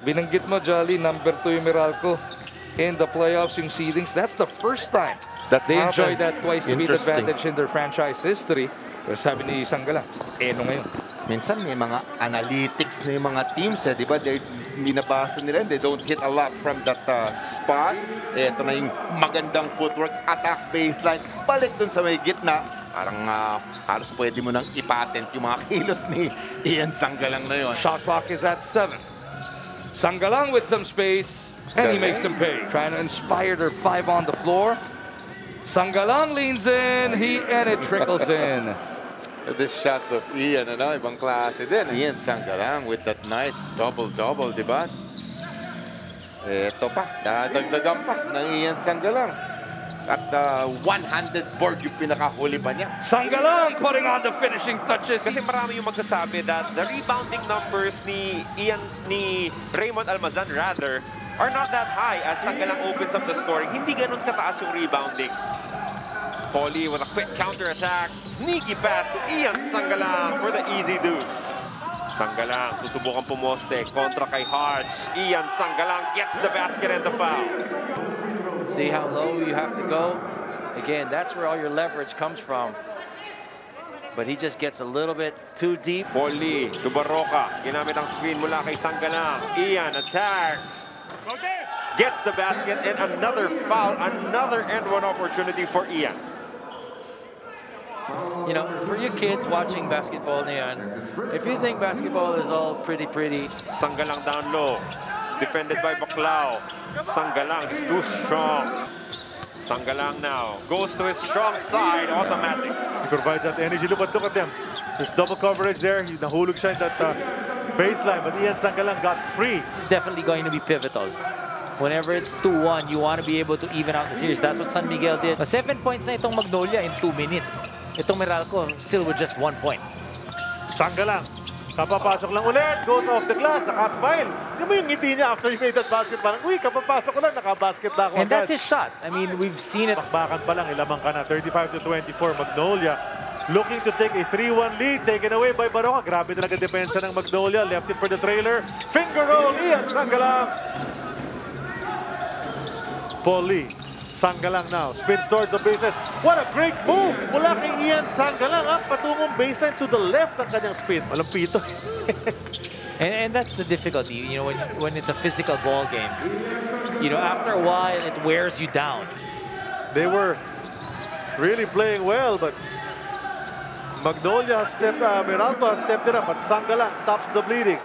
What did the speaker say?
Binanggit mo, Jolly, number 2 yung Meralco in the playoffs, yung seedings. That's the first time That they enjoyed happened. that twice to beat advantage in their franchise history. Pero sabi ni Sanggala, eh, no ngayon. Minsan may mga analytics na yung mga teams, eh, di ba? They're, binabasa nila, they don't hit a lot from that uh, spot. Ito na yung magandang footwork, attack baseline, balik dun sa may gitna. Parang uh, halos pwede mo nang ipatent yung mga kilos ni Ian Sanggalang na yun. Shot clock is at 7. Sangalang with some space, and he makes them pay. Trying to inspire their five on the floor. Sangalang leans in, he and it trickles in. This shots of Ian, and ano, ibang klase then Ian Sangalang with that nice double-double, di ba? Eh, Ito pa, dadagdagan ah, pa ng Ian Sangalang. At uh, one-handed board yung pinakahuli pa niya. Sangalang putting on the finishing touches. Kasi marami yung magsasabi that the rebounding numbers ni Ian, ni Raymond Almazan rather, are not that high as Sanggalang opens up the scoring. Hindi ganun kataas yung rebounding. Paulie with a quick counter-attack. Sneaky pass to Ian Sanggalang for the easy deuce. Sanggalang susubukan pumoste kontra kay Hodge. Ian Sanggalang gets the basket and the foul. See how low you have to go? Again, that's where all your leverage comes from. But he just gets a little bit too deep. Paul Lee to Barroca. Ginamit ang screen mula kay Sangalang. Ian attacks. Gets the basket and another foul. Another end one opportunity for Ian. You know, for you kids watching basketball, Neon, if you think basketball is all pretty, pretty, Sangalang down low. Defended by Baclao. Sangalang is too strong. Sangalang now goes to his strong side, automatic. He provides that energy. Look at, look at them. There's double coverage there. He nahulog siya in that uh, baseline. But Ian Sangalang got free. it's definitely going to be pivotal. Whenever it's 2-1, you want to be able to even out the series. That's what San Miguel did. But seven points na itong Magnolia in two minutes. Itong Meralco, still with just one point. Sangalang. Kapapasok lang ulit. Goes off the glass. Nakasmile. Di mo yung ngiti niya after he made that basket? Parang, uy, kapapasok ko lang. Nakabasket na ako And that's his shot. I mean, we've seen it. Bakbakan pa lang. Ilamang ka na. 35 to 24. Magnolia looking to take a 3-1 lead. Taken away by Baroka. Grabe talaga depensa ng Magnolia. Left it for the trailer. Finger roll. Ian Sangalang. Paul Lee. Sangalang now. Spins towards the baseline. What a great move! Mula kay Ian Sangalang. Ha? Patungong baseline to the left ang kanyang spin. Malampito. And, and that's the difficulty, you know, when, when it's a physical ball game. You know, after a while, it wears you down. They were really playing well, but Magnolia has stepped, uh, Meralco has stepped it up, but Sangalang stops the bleeding.